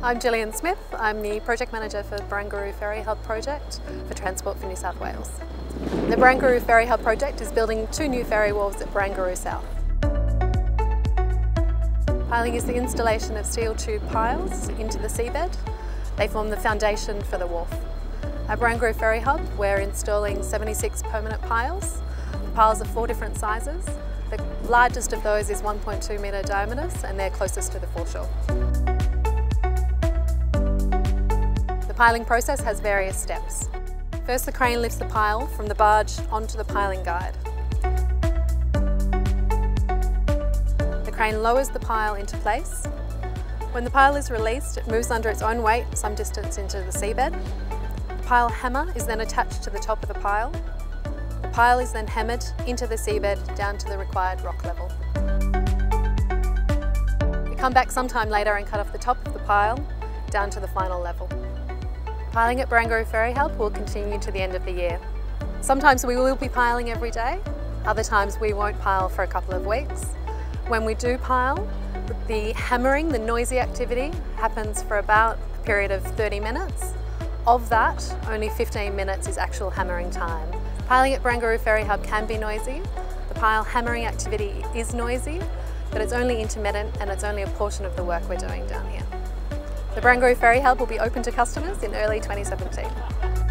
I'm Jillian Smith. I'm the Project Manager for Barangaroo Ferry Hub project for Transport for New South Wales. The Barangaroo Ferry Hub project is building two new ferry wharves at Barangaroo South. Piling is the installation of steel tube piles into the seabed. They form the foundation for the wharf. At Barangaroo Ferry Hub, we're installing 76 permanent piles. The piles are four different sizes. The largest of those is 1.2 metre diameters and they're closest to the foreshore. Piling process has various steps. First the crane lifts the pile from the barge onto the piling guide. The crane lowers the pile into place. When the pile is released, it moves under its own weight some distance into the seabed. The pile hammer is then attached to the top of the pile. The pile is then hammered into the seabed down to the required rock level. We come back sometime later and cut off the top of the pile down to the final level. Piling at Barangaroo Ferry Hub will continue to the end of the year. Sometimes we will be piling every day, other times we won't pile for a couple of weeks. When we do pile, the hammering, the noisy activity, happens for about a period of 30 minutes. Of that, only 15 minutes is actual hammering time. Piling at Barangaroo Ferry Hub can be noisy. The pile hammering activity is noisy, but it's only intermittent and it's only a portion of the work we're doing down here. The Barangaroo Ferry Hub will be open to customers in early 2017.